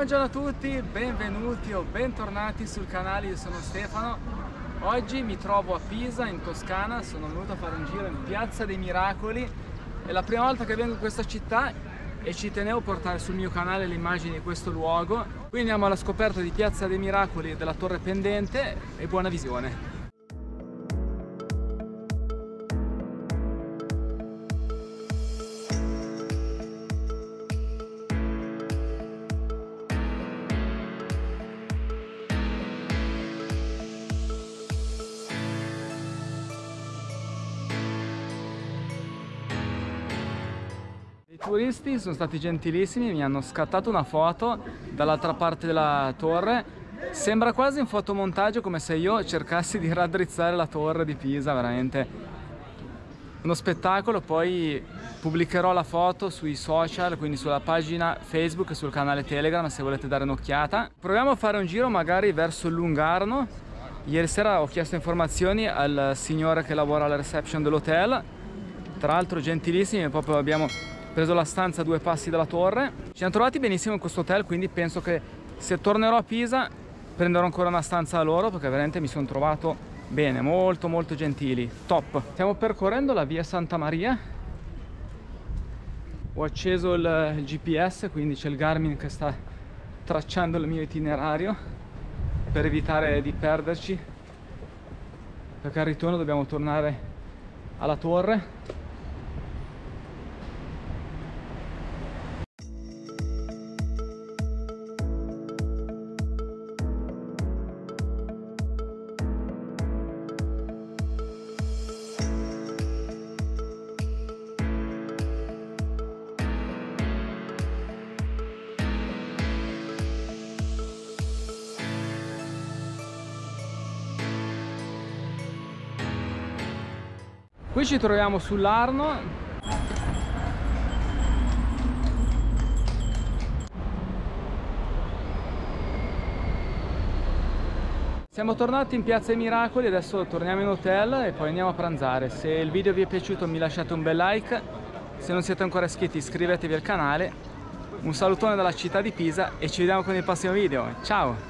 Buongiorno a tutti, benvenuti o bentornati sul canale, io sono Stefano. Oggi mi trovo a Pisa, in Toscana, sono venuto a fare un giro in Piazza dei Miracoli. È la prima volta che vengo in questa città e ci tenevo a portare sul mio canale le immagini di questo luogo. Qui andiamo alla scoperta di Piazza dei Miracoli e della Torre Pendente e buona visione. Turisti sono stati gentilissimi, mi hanno scattato una foto dall'altra parte della torre. Sembra quasi un fotomontaggio come se io cercassi di raddrizzare la torre di Pisa, veramente uno spettacolo, poi pubblicherò la foto sui social, quindi sulla pagina Facebook e sul canale Telegram se volete dare un'occhiata. Proviamo a fare un giro magari verso Lungarno. Ieri sera ho chiesto informazioni al signore che lavora alla reception dell'hotel, tra l'altro gentilissimi, proprio abbiamo preso la stanza a due passi dalla torre. Ci siamo trovati benissimo in questo hotel, quindi penso che se tornerò a Pisa prenderò ancora una stanza da loro perché veramente mi sono trovato bene, molto molto gentili, top. Stiamo percorrendo la via Santa Maria. Ho acceso il, il GPS, quindi c'è il Garmin che sta tracciando il mio itinerario per evitare di perderci perché al ritorno dobbiamo tornare alla torre Qui ci troviamo sull'Arno. Siamo tornati in Piazza dei Miracoli, adesso torniamo in hotel e poi andiamo a pranzare. Se il video vi è piaciuto mi lasciate un bel like, se non siete ancora iscritti iscrivetevi al canale. Un salutone dalla città di Pisa e ci vediamo con il prossimo video. Ciao!